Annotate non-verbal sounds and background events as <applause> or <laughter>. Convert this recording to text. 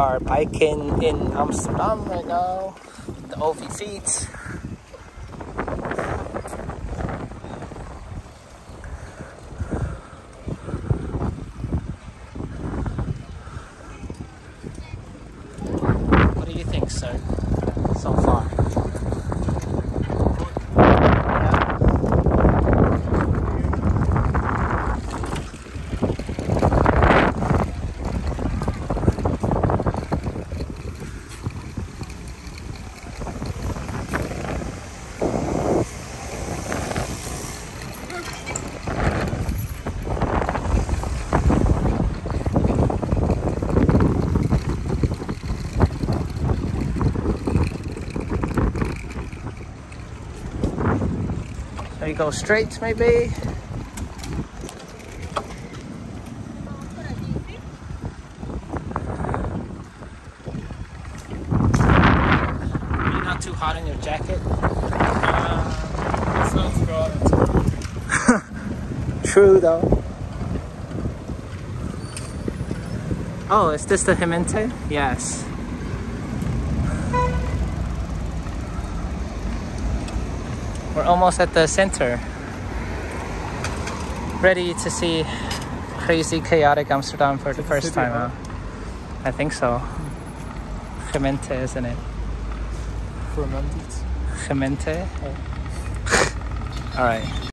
are biking in Amsterdam right now. The OV feet. What do you think, sir? So far. Yeah. So you go straight, maybe? You're not too hot in your jacket? Uh. <laughs> True, though. Oh, is this the Gemeente? Yes. We're almost at the center. Ready to see crazy, chaotic Amsterdam for the first time, huh? huh? I think so. Gemeente, isn't it? Fermented. Gemeente? Oh. <laughs> Alright.